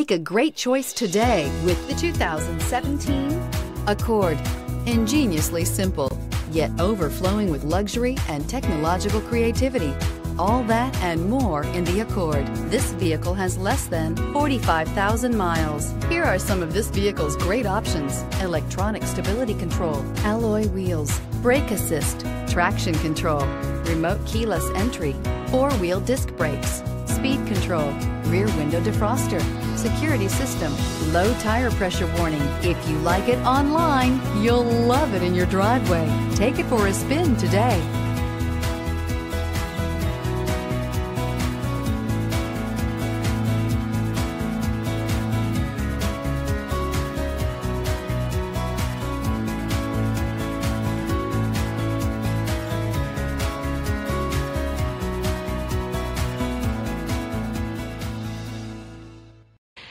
Make a great choice today with the 2017 Accord. Ingeniously simple, yet overflowing with luxury and technological creativity. All that and more in the Accord. This vehicle has less than 45,000 miles. Here are some of this vehicle's great options. Electronic stability control, alloy wheels, brake assist, traction control, remote keyless entry, four-wheel disc brakes, speed control, rear window defroster, security system, low tire pressure warning. If you like it online, you'll love it in your driveway. Take it for a spin today.